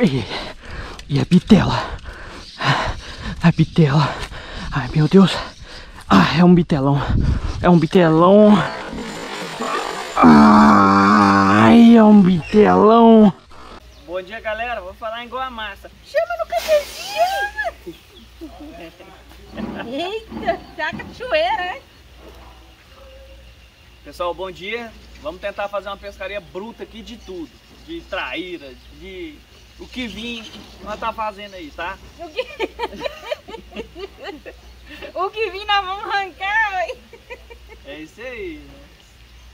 E, e a bitela. A bitela. Ai, meu Deus. Ah, é um bitelão. É um bitelão. Ai, é um bitelão. Bom dia, galera. Vou falar igual a massa. Chama no cafezinho! Eita, tá cachoeira, hein? Pessoal, bom dia. Vamos tentar fazer uma pescaria bruta aqui de tudo. De traíra, de o que vir, nós tá fazendo aí, tá? O que, o que vir nós vamos arrancar, hein? É isso aí. né?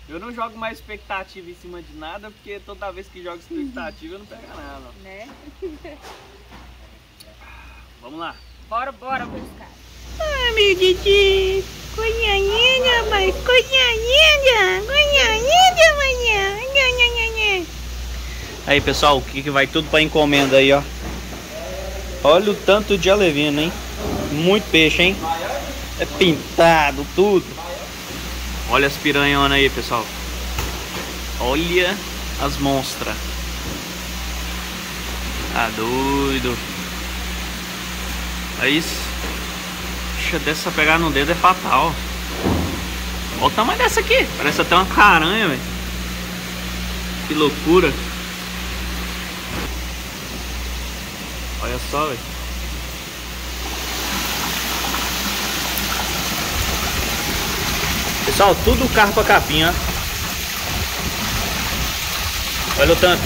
Eu não jogo mais expectativa em cima de nada, porque toda vez que jogo expectativa eu não pego nada. Né? Vamos lá. Bora, bora pescar. Ai, meu Didi. Cunhanhinha, mas cunhanhinha. Cunhanhinha, manhã. Aí, pessoal, o que, que vai tudo pra encomenda aí, ó. Olha o tanto de alevino, hein? Muito peixe, hein? É pintado, tudo. Olha as piranhonas aí, pessoal. Olha as monstras. Tá doido. É isso. Puxa, dessa pegar no dedo é fatal. Olha o tamanho dessa aqui. Parece até uma caranha, velho. Que loucura. Olha só, velho. Pessoal, tudo carpa capinha. Olha o tanto.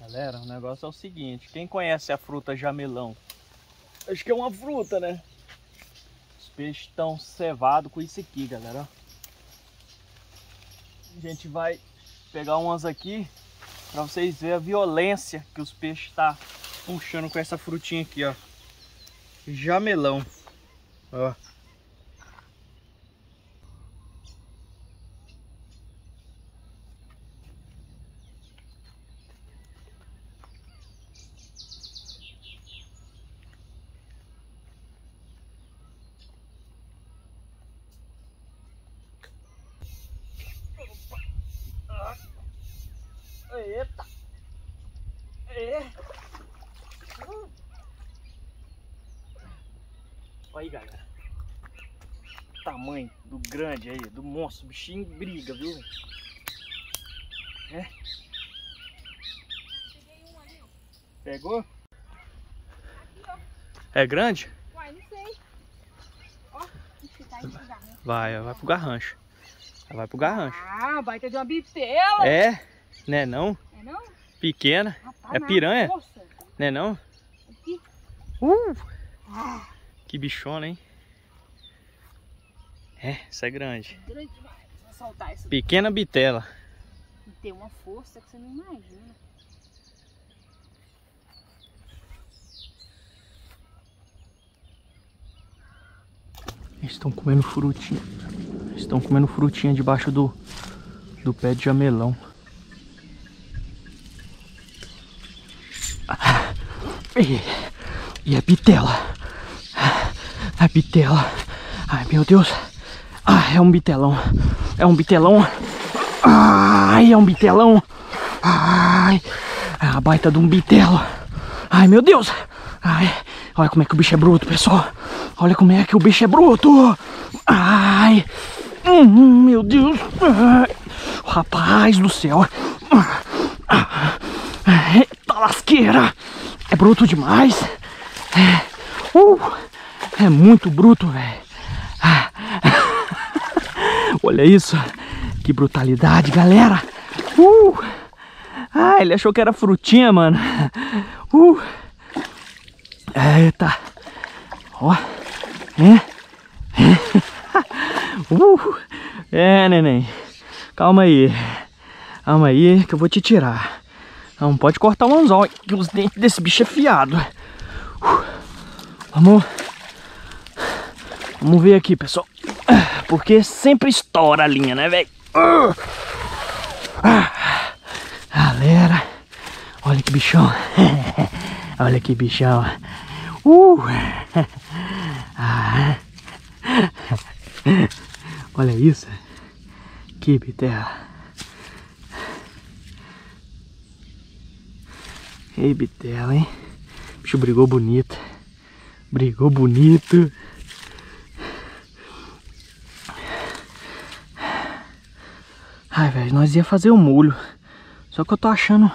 Galera, o negócio é o seguinte. Quem conhece a fruta jamelão? Acho que é uma fruta, né? Os peixes estão cevados com isso aqui, galera. A gente vai pegar umas aqui para vocês verem a violência que os peixes tá puxando com essa frutinha aqui, ó. Jamelão. Ó. Eita! É. Olha aí, galera. Tamanho do grande aí, do monstro. O bichinho briga, viu? É. Pegou? É grande? Uai, não sei. Ó, tá né? Vai, vai pro garrancho. Vai pro garrancho. Ah, baita de uma bitela. É? Né não? É não? Pequena. Rapaz, É piranha? Né não? Aqui. Uh! Ah, Que bichona, hein? É, isso é grande. grande demais. Vou soltar isso. Pequena bitela. E tem uma força que você não imagina. Estão comendo frutinha. Estão comendo frutinha debaixo do, do pé de jamelão. E, e a bitela. A bitela. Ai, meu Deus. Ah, é um bitelão. É um bitelão. Ai, é um bitelão. Ai, é a baita de um bitelo. Ai, meu Deus. Ai, olha como é que o bicho é bruto, pessoal. Olha como é que o bicho é bruto. Ai, hum, meu Deus. Ai, rapaz do céu. Ai, Eita lasqueira. É bruto demais. É, uh, é muito bruto, velho. Ah. Olha isso. Que brutalidade, galera. Uh. Ah, ele achou que era frutinha, mano. Uh. Eita. Ó. É. Uh. É, neném. Calma aí. Calma aí que eu vou te tirar. Não pode cortar o anzol, que os dentes desse bicho é fiado. Uh. Vamos. Vamos ver aqui, pessoal. Porque sempre estoura a linha, né, velho? Galera, olha que bichão. olha que bichão. Uh. Ah. Olha isso. Que bitela. Ei, bitela, hein? O bicho brigou bonito. Brigou bonito. Ai, velho, nós ia fazer o molho. Só que eu tô achando...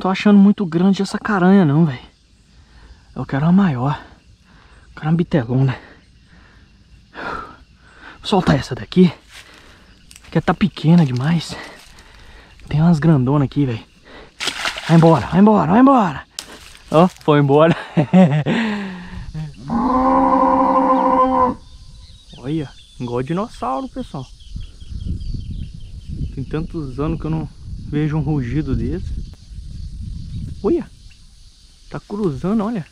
Tô achando muito grande essa caranha não, velho. Eu quero uma maior. Eu quero uma bitelona. Vou soltar essa daqui. Porque tá pequena demais. Tem umas grandonas aqui, velho. Vai embora, vai embora, vai embora. Ó, foi embora. Olha, igual dinossauro, pessoal. Tem tantos anos que eu não vejo um rugido desse. Olha, tá cruzando, olha.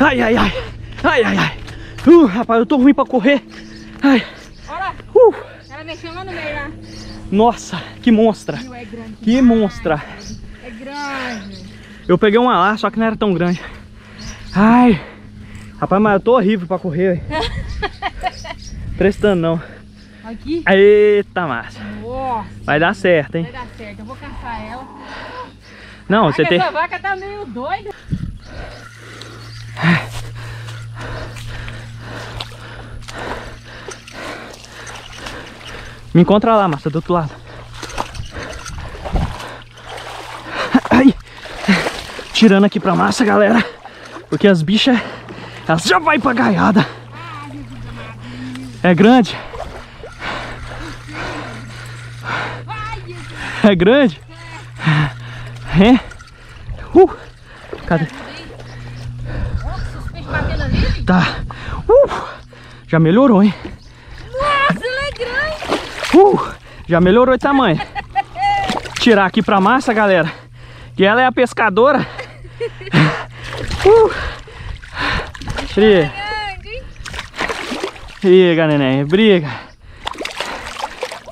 Ai, ai, ai. Ai, ai, ai. Uh, rapaz, eu tô ruim pra correr. Ai. Olha, Uh, ela mexeu lá no meio lá. Nossa, que monstra. É. Que monstra. É grande. Eu peguei uma lá, só que não era tão grande. Ai. Rapaz, mas eu tô horrível pra correr. Prestando não. Aqui. Eita, massa. Nossa, Vai dar certo, hein? vai dar certo. Eu vou caçar ela. Não, Ai, você tem... Essa vaca tá meio doida. Me encontra lá, massa, do outro lado. Ai. Tirando aqui pra massa, galera. Porque as bichas, elas já vai pra gaiada. É grande? É grande? É? Uh. Cadê? Tá. Uh. Já melhorou, hein? Nossa, ela é grande. Uh, já melhorou de tamanho. Tirar aqui pra massa, galera. Que ela é a pescadora. Uh. Briga. Briga, neném. Briga.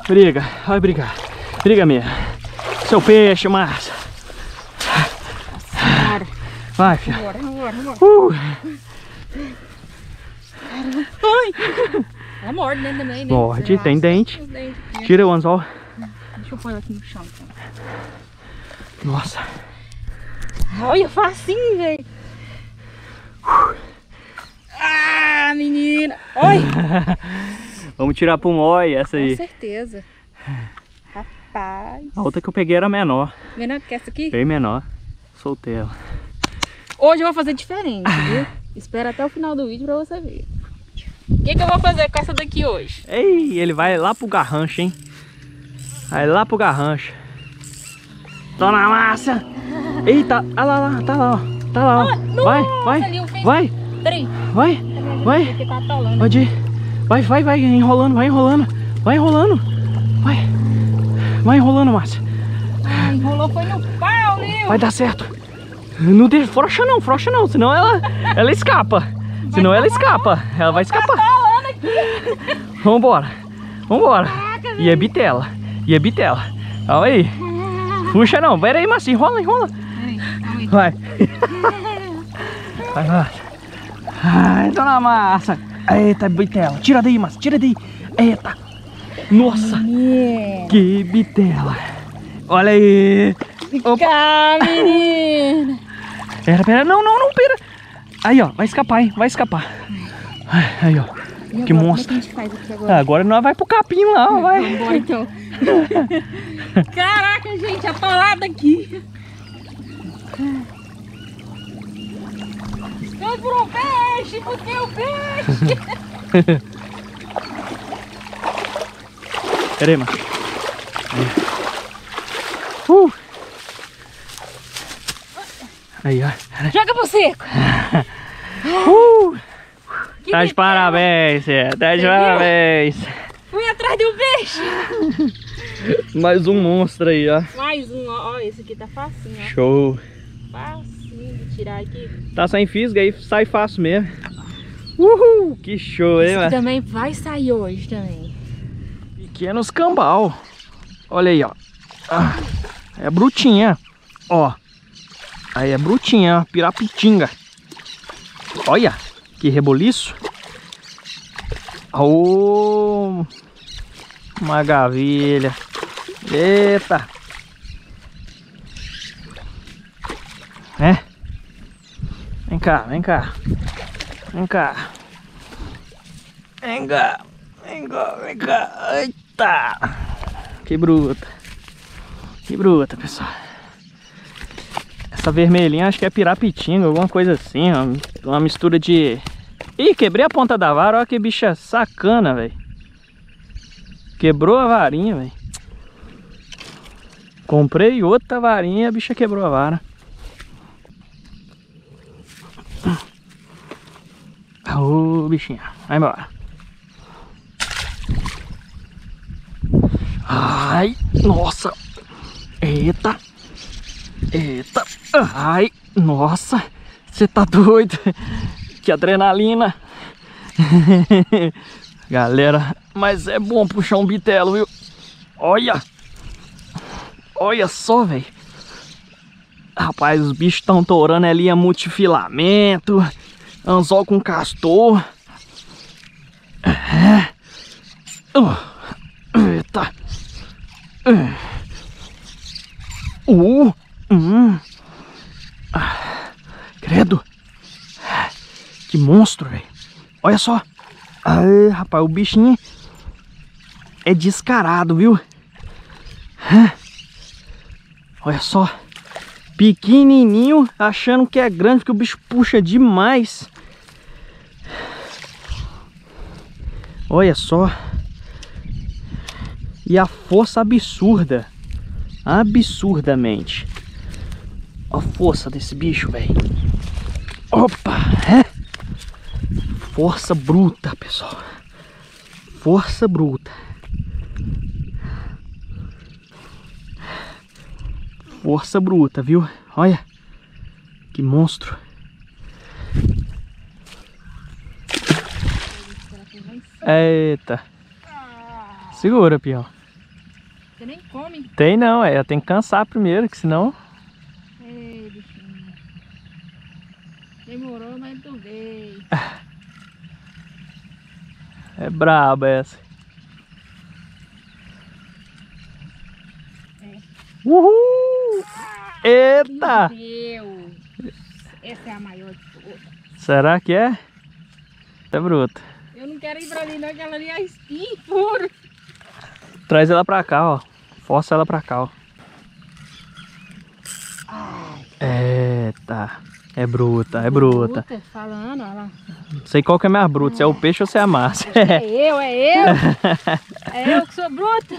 Briga. Vai brigar. Briga mesmo. Seu peixe, massa. Vai, filha. Uh. Ai. Ela morde, né, também, né? Morde, tem dente. Aqui. Tira o anzol. Deixa eu pôr ela aqui no chão, então. Nossa. Olha, facinho, velho. Ah, menina. Oi. Vamos tirar pro mói essa Com aí. certeza. Rapaz. A outra que eu peguei era menor. Menor que essa aqui? Bem menor. Soltei ela. Hoje eu vou fazer diferente, viu? Espera até o final do vídeo pra você ver. O que, que eu vou fazer com essa daqui hoje? Ei, ele vai lá pro garrancho, hein? Vai lá pro garrancho. Tô na massa. Eita, olha lá, lá, tá lá, ó. Tá lá, ó. Vai, vai, fez- vai, Peraí. vai, vai. Tá. Pode ir. Vai, vai, vai, enrolando, vai enrolando. Vai enrolando. Vai. Vai enrolando, Márcia. Ah, enrolou foi no pau, Lil. Vai dar certo. Não deixa, frouxa não, frouxa não, senão ela, ela escapa. Senão ela escapa, ela vai escapar. Vambora, vambora. E é bitela, e é bitela. Calma aí. Puxa não, pera aí, Márcia, enrola, enrola. Vai. Vai, Márcia. Ai, dona Massa. Eita, bitela. Tira daí, Márcia, tira daí. Eita. Nossa, que bitela. Olha aí. Opa. Cá, menina. Pera, pera. Não, não, não, pera. Aí, ó. Vai escapar, hein. Vai escapar. Aí, ó. E Que agora, monstro. É que a agora? Ah, agora nós vai pro capim lá, ó, vai. Vambora então. Caraca, gente, atolada aqui. Foi pro peixe, porque o peixe. Pera aí, mano. Uh. Aí, ó. Joga pro seco. Uh. Que Tá de parabéns, é. Tá de parabéns. Fui atrás do peixe. Mais um monstro aí, ó. Mais um, ó. ó, Esse aqui tá facinho, ó. Show. Facinho de tirar aqui. Tá sem fisga aí, sai fácil mesmo. Uhul, que show, hein, Esse aqui mano? também vai sair hoje também. aqui é nos cambal. Olha aí, ó. Ah, é brutinha. Ó. Aí é brutinha, ó. Pirapitinga. Olha, que reboliço. Oh, uma gavilha. Eita. É. Vem cá, vem cá. Vem cá. Vem cá. Vem cá, vem cá. Eita. Que bruta. Que bruta, pessoal. Essa vermelhinha acho que é pirapitinga, alguma coisa assim, ó. Uma mistura de... Ih, quebrei a ponta da vara, olha que bicha sacana, velho. Quebrou a varinha, velho. Comprei outra varinha a bicha quebrou a vara. Ô, bichinha. Vai embora. Ai, nossa. Eita. Eita. Ai, nossa. Você tá doido. Que adrenalina. Galera, mas é bom puxar um bitelo, viu? Olha. Olha só, velho. Rapaz, os bichos estão torando ali a multifilamento. Anzol com castor. É. Eita. Uh. Hum. Ah. Credo. Que monstro, velho. Olha só. Ai, rapaz, o bichinho é descarado, viu? Olha só. Pequenininho, achando que é grande, porque o bicho puxa demais. Olha só. E a força absurda. Absurdamente. A força desse bicho, velho. Opa, é? Força bruta, pessoal. Força bruta. Força bruta, viu? Olha. Que monstro. Eita. Segura, peão. Você nem come. Tem não, é. Tem que cansar primeiro, que senão... Ei, bichinho. Demorou, mas tu veio. É braba essa. Uhul! Eita! Meu Deus. Essa é a maior de todas. Será que é? É bruta. Eu não quero ir pra ali não, que ela ali é espinho puro. Traz ela pra cá, ó. Força ela pra cá, ó. Eita. É bruta, é bruta. Falando, olha lá. Não sei qual que é mais bruta, se é o peixe ou se é a massa. É eu, é eu. É eu que sou bruta.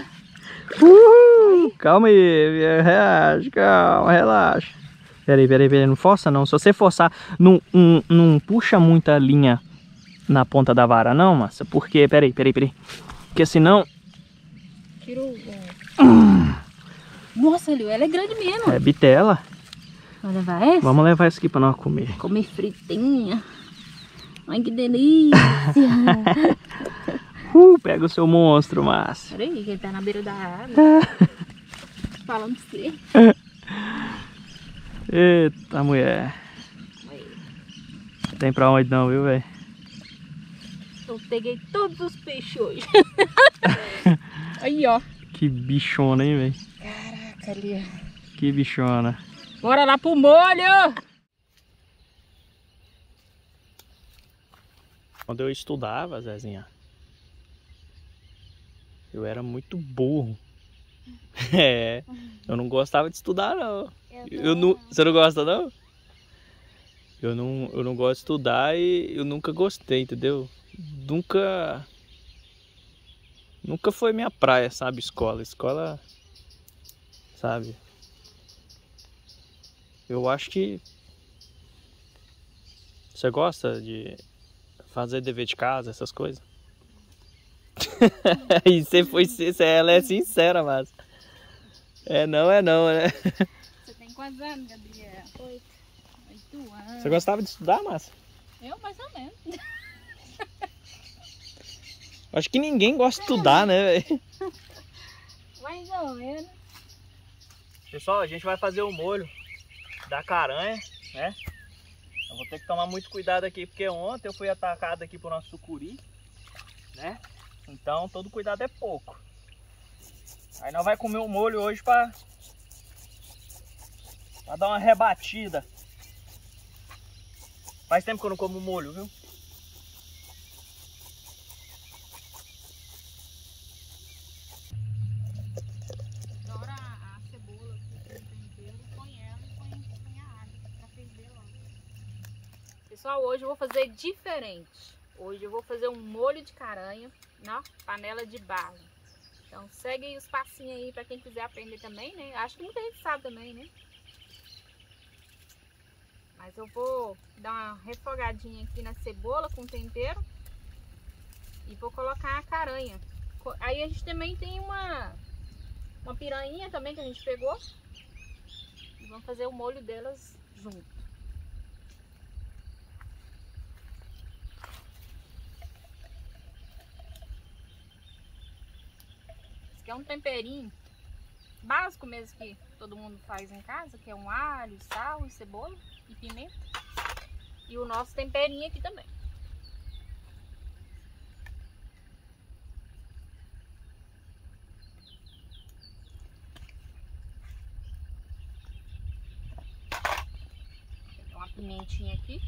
Uhul! Calma aí, relaxa, calma, relaxa. Peraí, peraí, peraí, não força não. Se você forçar, não, não, não puxa muita linha na ponta da vara não, massa. Porque, peraí, peraí, peraí. Porque senão Tirou o... Nossa, ela é grande mesmo. é bitela. Vai levar essa? Vamos levar isso aqui pra nós comer. Comer fritinha. Ai, que delícia. Uh, pega o seu monstro, massa. Peraí, que ele tá na beira da água. Falando pra você. Eita, mulher. Tem pra onde não, viu, velho? Eu peguei todos os peixes hoje. Aí, ó. Que bichona, hein, velho? Caraca, ali. Que bichona. Bora lá pro molho. Quando eu estudava, Zezinha, eu era muito burro. É, eu não gostava de estudar, não. Eu não, você não gosta, não? Eu não, eu não gosto de estudar e eu nunca gostei, entendeu? Nunca. Nunca foi minha praia, sabe? Escola. Escola. Sabe? Eu acho que. Você gosta de fazer dever de casa, essas coisas? e você foi. Você, ela é sincera, mas. É não, é não, né? Você tem quantos anos, Gabriel? Oito. Oito anos. Você gostava de estudar, Márcia? Eu, mais ou menos. Acho que ninguém gosta de estudar, né, velho? Mais ou menos. Pessoal, a gente vai fazer o molho da caranha, né? Eu vou ter que tomar muito cuidado aqui, porque ontem eu fui atacado aqui por nosso sucuri, né? Então todo cuidado é pouco. Aí nós vai comer o molho hoje pra, pra dar uma rebatida. Faz tempo que eu não como molho, viu? Agora a, a cebola que tem no tempero, põe ela e põe, põe a água pra ferver logo. Pessoal, hoje eu vou fazer diferente. Hoje eu vou fazer um molho de caranha na panela de barro. Então segue aí os passinhos aí pra quem quiser aprender também, né? Acho que muita gente sabe também, né? Mas eu vou dar uma refogadinha aqui na cebola com tempero. E vou colocar a caranha. Aí a gente também tem uma uma piranha também que a gente pegou. E vamos fazer o molho delas junto. Aqui é um temperinho básico mesmo que todo mundo faz em casa, que é um alho, sal cebola e pimenta. E o nosso temperinho aqui também. Uma pimentinha aqui.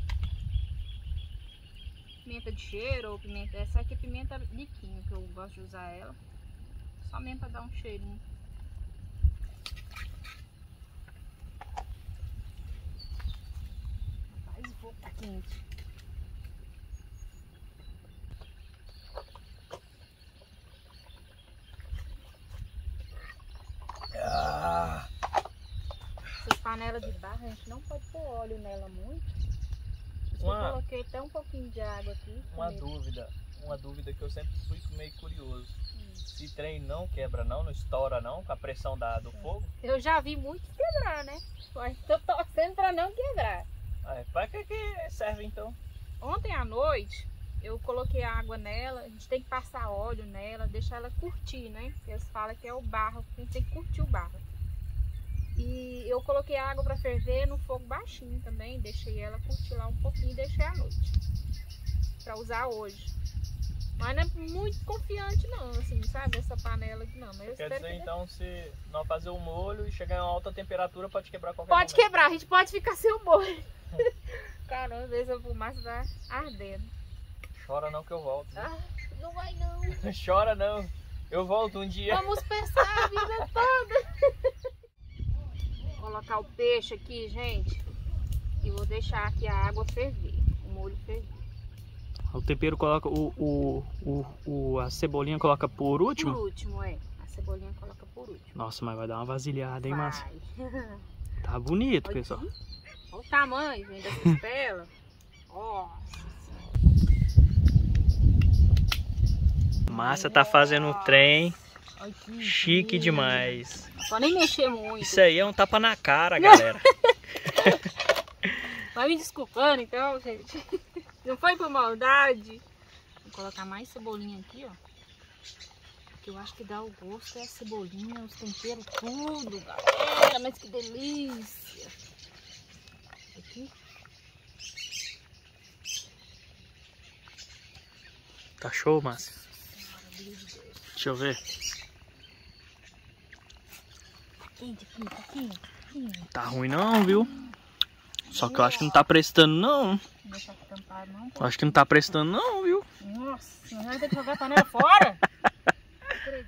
Pimenta de cheiro ou pimenta. Essa aqui é pimenta biquinho, que eu gosto de usar ela. Só mesmo pra dar um cheirinho. Rapaz, o fogo tá quente. Essas panelas de barro, a gente não pode pôr óleo nela muito. Uma- Eu coloquei até um pouquinho de água aqui. Uma dúvida, uma dúvida que eu sempre fui meio curioso. Hum. Se trem não quebra não, não estoura não, com a pressão da, do fogo, Eu já vi muito quebrar, né? Mas tô torcendo pra não quebrar. é, pra que, que serve então? Ontem à noite eu coloquei água nela, a gente tem que passar óleo nela, deixar ela curtir, né? Eles falam que é o barro, a gente tem que curtir o barro. E eu coloquei a água pra ferver no fogo baixinho também, deixei ela curtir lá um pouquinho e deixei à noite. Pra usar hoje. Mas não é muito confiante não, assim, sabe? Essa panela aqui não. Mas eu Quer dizer que então se não fazer o molho e chegar em uma alta temperatura pode quebrar qualquer Pode momento. quebrar, a gente pode ficar sem o molho. Caramba, às vezes a fumaça tá ardendo. Chora não que eu volto. né? Ah, não vai não. Chora não. Eu volto um dia. Vamos pensar a vida toda. Vou colocar o peixe aqui, gente. E vou deixar aqui a água ferver. O molho ferver. O tempero coloca o, o, o, o- a cebolinha coloca por Por último. último, é. A cebolinha coloca por último. Nossa, mas vai dar uma vasilhada, hein, Márcia? Tá bonito, Olha pessoal. aqui. Olha o tamanho, gente, da costela. Nossa Márcia tá fazendo um trem que chique lindo. demais. Pode nem mexer muito. Isso aí é um tapa na cara, galera. Vai me desculpando então, gente. Não foi por maldade. Vou colocar mais cebolinha aqui, ó. Porque eu acho que dá o gosto, é a cebolinha, os temperos, tudo, galera. Mas que delícia. Aqui. Tá show, Deus. Deixa eu ver. Tá quente aqui, tá quente. Hum, Tá ruim não, viu? Só que eu acho que não tá prestando não. Eu acho que não tá prestando não, viu? Nossa, senhora, ter que jogar a panela fora?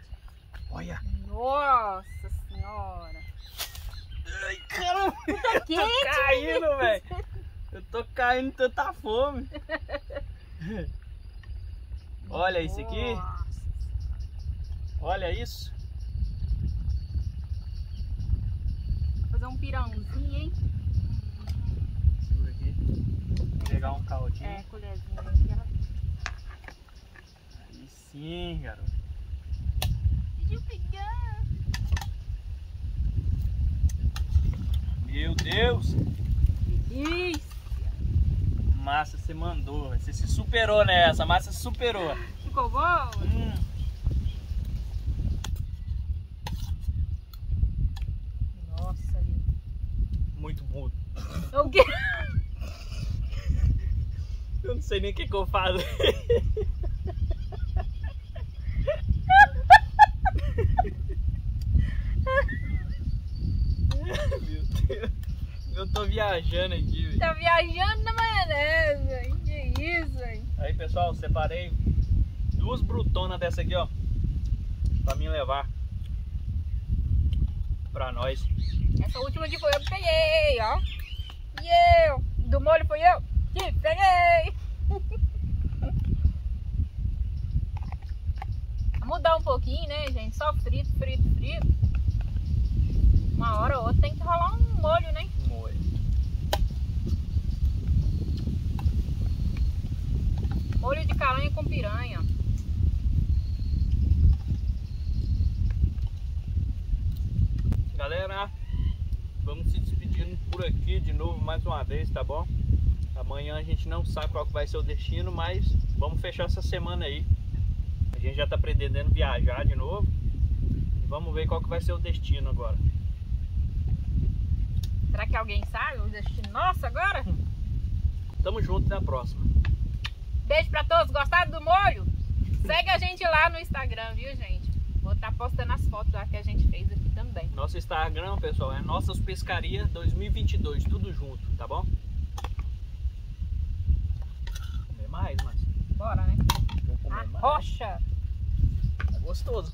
Olha. Nossa senhora. Ai, caramba. Tá quente. Caindo, velho. Eu tô caindo de tanta fome. Olha isso aqui. Nossa. Olha isso. Vou fazer um pirãozinho, hein? Pegar um caldinho. É, colherzinha Aí sim, garoto. pediu pegar. Meu Deus. Delícia. Massa, você mandou. Você se superou nessa. Massa se superou. ficou bom? Nossa, ali. Muito bom. O quê? Eu não sei nem o que, que eu faço. Meu Deus. Eu tô viajando aqui, velho. Tá viajando na maionese, hein? Que isso, hein? Aí, pessoal, separei duas brutonas dessa aqui, ó. Pra mim levar. Pra nós. Essa última aqui foi eu que peguei, ó. E eu. Do molho foi eu que peguei. Vai mudar um pouquinho, né, gente? Só frito, frito, frito. Uma hora ou outra tem que rolar um molho, né? Molho. Molho de caranha com piranha. Galera, vamos se despedindo por aqui de novo mais uma vez, tá bom? Amanhã a gente não sabe qual vai ser o destino, mas vamos fechar essa semana aí. A gente já tá pretendendo viajar de novo. Vamos ver qual que vai ser o destino agora. Será que alguém sabe o destino nosso agora? Tamo junto na próxima. Beijo pra todos. Gostaram do molho? Segue a gente lá no Instagram, viu, gente? Vou estar postando as fotos lá que a gente fez aqui também. Nosso Instagram, pessoal, é Nossas Pescarias 2022, tudo junto, tá bom? Vou comer mais, mas Bora, né? comer A mais. rocha. Gostoso.